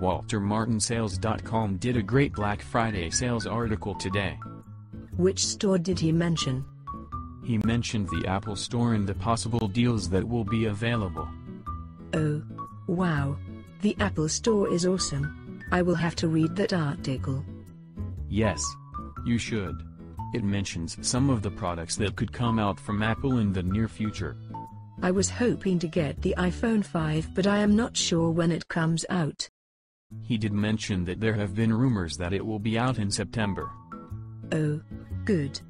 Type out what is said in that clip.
WalterMartinSales.com did a great Black Friday sales article today. Which store did he mention? He mentioned the Apple Store and the possible deals that will be available. Oh. Wow. The Apple Store is awesome. I will have to read that article. Yes. You should. It mentions some of the products that could come out from Apple in the near future. I was hoping to get the iPhone 5 but I am not sure when it comes out. He did mention that there have been rumors that it will be out in September. Oh. Good.